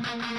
Oh